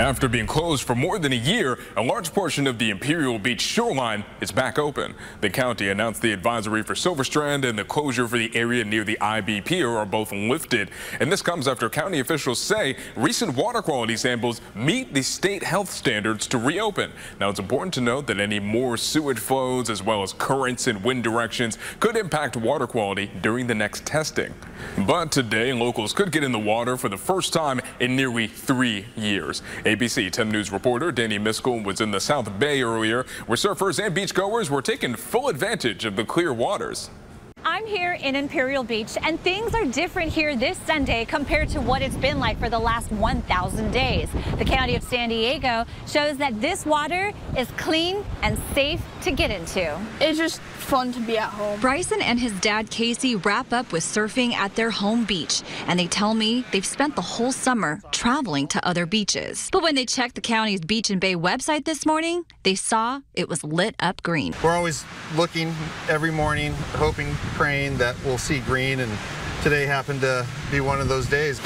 After being closed for more than a year, a large portion of the Imperial Beach shoreline is back open. The county announced the advisory for Silver Strand and the closure for the area near the IB Pier are both lifted. And this comes after county officials say recent water quality samples meet the state health standards to reopen. Now, it's important to note that any more sewage flows as well as currents and wind directions could impact water quality during the next testing. But today, locals could get in the water for the first time in nearly three years. ABC 10 News reporter Danny Miskell was in the South Bay earlier, where surfers and beachgoers were taking full advantage of the clear waters. I'm here in Imperial Beach, and things are different here this Sunday compared to what it's been like for the last 1,000 days. The County of San Diego shows that this water is clean and safe to get into. It's just fun to be at home. Bryson and his dad Casey wrap up with surfing at their home beach, and they tell me they've spent the whole summer traveling to other beaches. But when they checked the county's Beach and Bay website this morning, they saw it was lit up green. We're always looking every morning, hoping, praying that we'll see green, and today happened to be one of those days.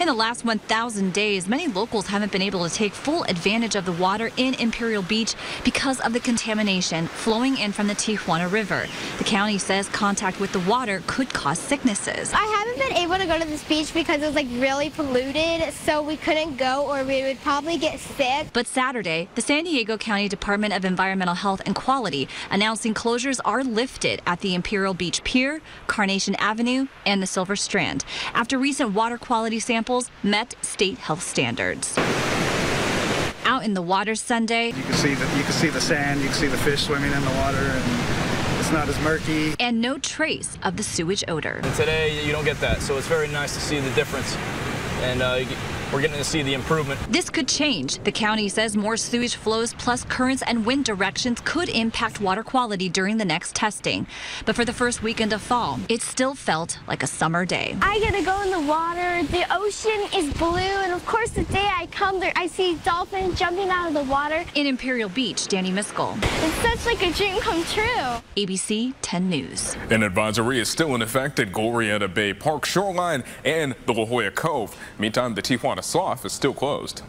In the last 1,000 days, many locals haven't been able to take full advantage of the water in Imperial Beach because of the contamination flowing in from the Tijuana River. The county says contact with the water could cause sicknesses. I haven't been able to go to this beach because it was like really polluted, so we couldn't go or we would probably get sick. But Saturday, the San Diego County Department of Environmental Health and Quality announcing closures are lifted at the Imperial Beach Pier, Carnation Avenue, and the Silver Strand after recent water quality samples samples met state health standards. Out in the water Sunday, you can see the you can see the sand, you can see the fish swimming in the water, and it's not as murky. And no trace of the sewage odor. And today you don't get that, so it's very nice to see the difference. And uh, we're getting to see the improvement. This could change. The county says more sewage flows plus currents and wind directions could impact water quality during the next testing. But for the first weekend of fall, it still felt like a summer day. I get to go in the water. The ocean is blue. And of course, the day I come there, I see dolphins jumping out of the water. In Imperial Beach, Danny Miskell. It's such like a dream come true. ABC 10 News. An advisory is still in effect at Glorieta Bay Park shoreline and the La Jolla Cove. Meantime, the Tijuana Slough is still closed.